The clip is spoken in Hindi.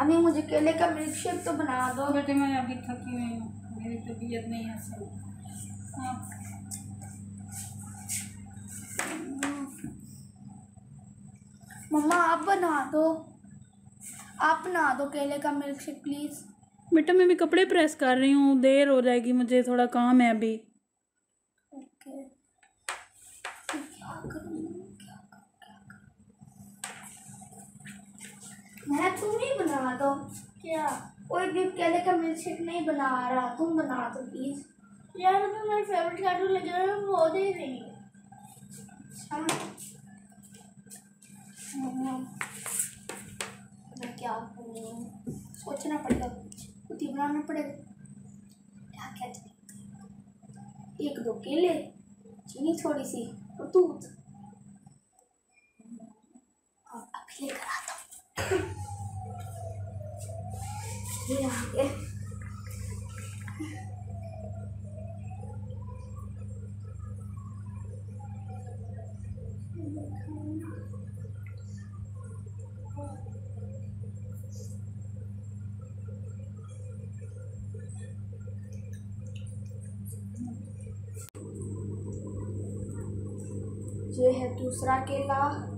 अम्मी मुझे केले का मिल्क शेक तो बना दो। बेटे मैं अभी थकी हुई हूँ। मेरी तबीयत नहीं है सही। हाँ। मम्मा आप बना दो। आप बना दो केले का मिल्क शेक प्लीज़ बेटा मैं भी कपड़े प्रेस कर रही हूँ। देर हो जाएगी मुझे थोड़ा काम है अभी। ओके क्या करूँ क्या करूँ क्या करूँ मैं तुम ही बना दो क्या? कोई भी केले का मिल्क शेक नहीं बना रहा तुम बना दो प्लीज़ यार तो मेरे फेवरेट कार्टून लग रहा है वो दे रही अच्छा। मैं क्या करूँ सोचना पड़ेगा कुछ। खुद ही बनाना पड़ेगा। क्या क्या चाहिए एक दो केले चीनी थोड़ी सी और दूध। और अभी लेकर आता हूँ। ये है दूसरा केला।